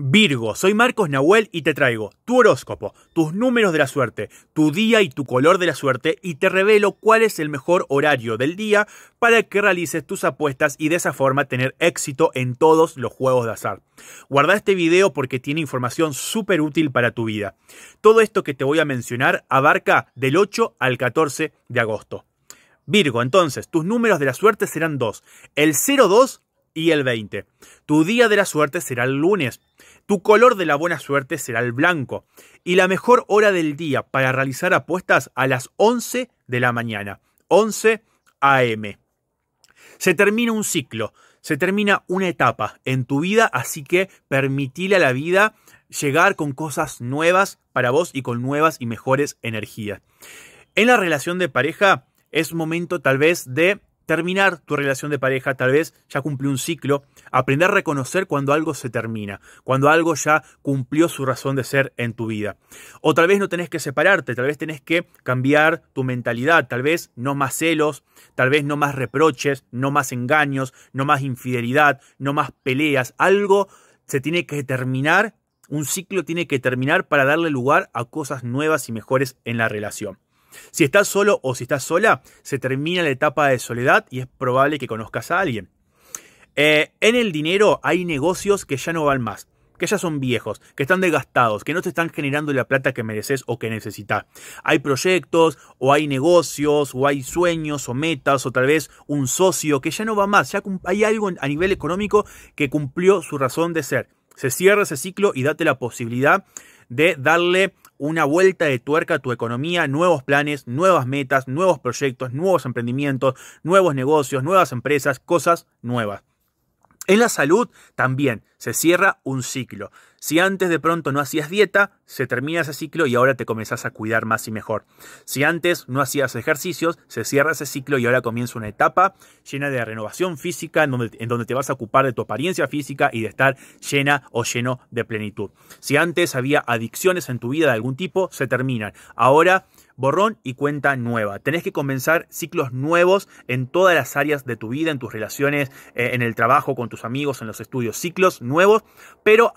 Virgo, soy Marcos Nahuel y te traigo tu horóscopo, tus números de la suerte, tu día y tu color de la suerte y te revelo cuál es el mejor horario del día para que realices tus apuestas y de esa forma tener éxito en todos los juegos de azar. Guarda este video porque tiene información súper útil para tu vida. Todo esto que te voy a mencionar abarca del 8 al 14 de agosto. Virgo, entonces, tus números de la suerte serán dos, el 02 y el 20. Tu día de la suerte será el lunes. Tu color de la buena suerte será el blanco. Y la mejor hora del día para realizar apuestas a las 11 de la mañana. 11 AM. Se termina un ciclo, se termina una etapa en tu vida, así que permitile a la vida llegar con cosas nuevas para vos y con nuevas y mejores energías. En la relación de pareja es momento tal vez de terminar tu relación de pareja, tal vez ya cumplió un ciclo, aprender a reconocer cuando algo se termina, cuando algo ya cumplió su razón de ser en tu vida. O tal vez no tenés que separarte, tal vez tenés que cambiar tu mentalidad, tal vez no más celos, tal vez no más reproches, no más engaños, no más infidelidad, no más peleas, algo se tiene que terminar, un ciclo tiene que terminar para darle lugar a cosas nuevas y mejores en la relación. Si estás solo o si estás sola, se termina la etapa de soledad y es probable que conozcas a alguien. Eh, en el dinero hay negocios que ya no van más, que ya son viejos, que están desgastados, que no te están generando la plata que mereces o que necesitas. Hay proyectos, o hay negocios, o hay sueños, o metas, o tal vez un socio que ya no va más. Ya hay algo a nivel económico que cumplió su razón de ser. Se cierra ese ciclo y date la posibilidad de darle una vuelta de tuerca a tu economía, nuevos planes, nuevas metas, nuevos proyectos, nuevos emprendimientos, nuevos negocios, nuevas empresas, cosas nuevas. En la salud también se cierra un ciclo. Si antes de pronto no hacías dieta, se termina ese ciclo y ahora te comenzás a cuidar más y mejor. Si antes no hacías ejercicios, se cierra ese ciclo y ahora comienza una etapa llena de renovación física en donde, en donde te vas a ocupar de tu apariencia física y de estar llena o lleno de plenitud. Si antes había adicciones en tu vida de algún tipo, se terminan. Ahora borrón y cuenta nueva. Tenés que comenzar ciclos nuevos en todas las áreas de tu vida, en tus relaciones, eh, en el trabajo, con tus amigos, en los estudios. Ciclos nuevos, pero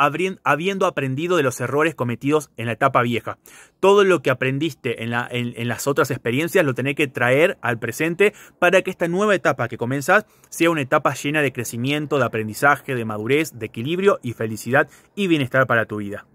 habiendo aprendido de los errores cometidos en la etapa vieja. Todo lo que aprendiste en, las otras experiencias lo tenés que traer al presente para que esta nueva etapa que comenzás sea una etapa llena de crecimiento, de aprendizaje, de madurez, de equilibrio y felicidad y bienestar para tu vida.